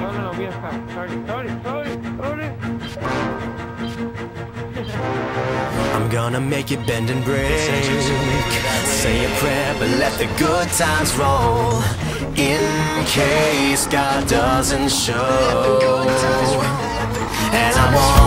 No, no. Sorry, sorry, sorry, sorry. I'm gonna make it bend and break. Say a prayer, but let the good times roll. In case God doesn't show. And I want